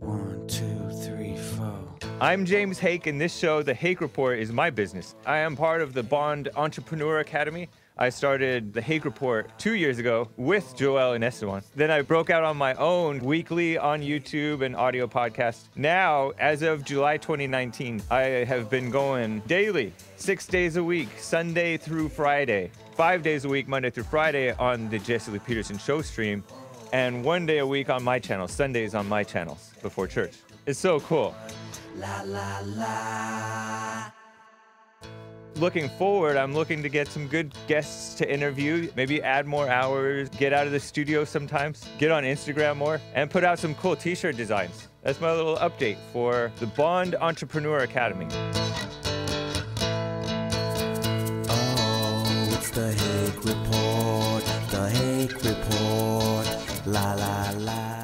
One, two, three, four. I'm James Hake, and this show, The Hake Report, is my business. I am part of the Bond Entrepreneur Academy. I started The Hake Report two years ago with Joel and Esteban. Then I broke out on my own weekly on YouTube and audio podcast. Now, as of July 2019, I have been going daily, six days a week, Sunday through Friday, five days a week, Monday through Friday on the Jesse Lee Peterson show stream, and one day a week on my channel, Sundays on my channels before church. It's so cool. La la la. looking forward, I'm looking to get some good guests to interview, maybe add more hours, get out of the studio sometimes, get on Instagram more, and put out some cool t shirt designs. That's my little update for the Bond Entrepreneur Academy. Oh, it's the Hake Report. The Hake Report. La la la.